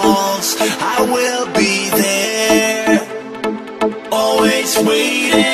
calls, I will be there, always waiting.